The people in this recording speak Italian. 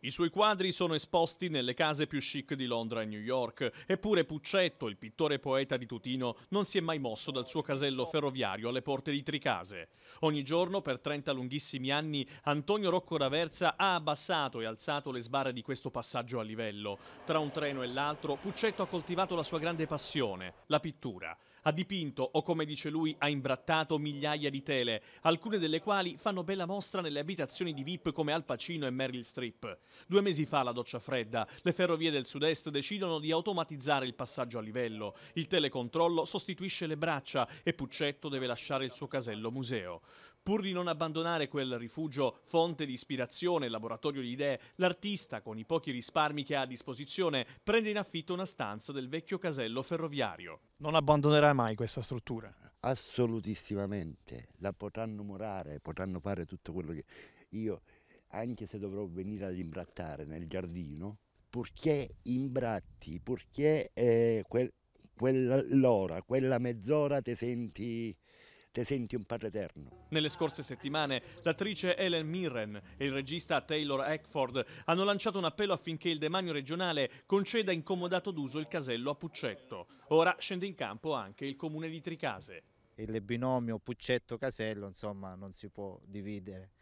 I suoi quadri sono esposti nelle case più chic di Londra e New York, eppure Puccetto, il pittore poeta di Tutino, non si è mai mosso dal suo casello ferroviario alle porte di Tricase. Ogni giorno, per 30 lunghissimi anni, Antonio Rocco Raversa ha abbassato e alzato le sbarre di questo passaggio a livello. Tra un treno e l'altro, Puccetto ha coltivato la sua grande passione, la pittura. Ha dipinto, o come dice lui, ha imbrattato migliaia di tele, alcune delle quali fanno bella mostra nelle abitazioni di VIP come Al Pacino e Meryl Streep. Due mesi fa la doccia fredda, le ferrovie del sud-est decidono di automatizzare il passaggio a livello. Il telecontrollo sostituisce le braccia e Puccetto deve lasciare il suo casello museo. Pur di non abbandonare quel rifugio, fonte di ispirazione e laboratorio di idee, l'artista, con i pochi risparmi che ha a disposizione, prende in affitto una stanza del vecchio casello ferroviario. Non abbandonerà mai questa struttura? Assolutissimamente, la potranno murare, potranno fare tutto quello che io, anche se dovrò venire ad imbrattare nel giardino, purché imbratti, purché eh, quel, quell'ora, quella mezz'ora ti senti ti senti un padre eterno. Nelle scorse settimane l'attrice Ellen Mirren e il regista Taylor Eckford hanno lanciato un appello affinché il demanio regionale conceda incomodato d'uso il casello a Puccetto. Ora scende in campo anche il comune di Tricase. Il binomio Puccetto-Casello insomma non si può dividere